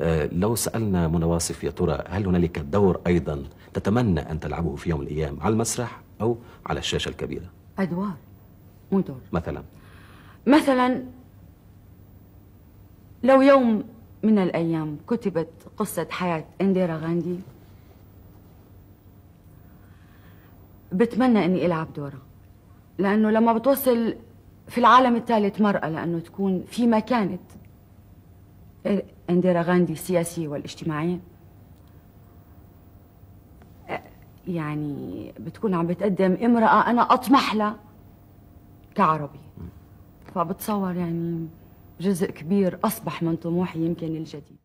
آه، لو سألنا منى واصف يا ترى هل هنالك دور أيضا تتمنى أن تلعبه في يوم من الأيام على المسرح أو على الشاشة الكبيرة؟ أدوار مو دور مثلا. مثلا لو يوم من الأيام كتبت قصة حياة إنديرا غاندي بتمنى إني ألعب دورها لأنه لما بتوصل في العالم الثالث مرأة لأنه تكون في مكانة انديرا غاندي السياسية والاجتماعية يعني بتكون عم بتقدم امرأة أنا أطمح لها كعربي فبتصور يعني جزء كبير أصبح من طموحي يمكن الجديد.